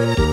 Thank